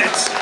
That's.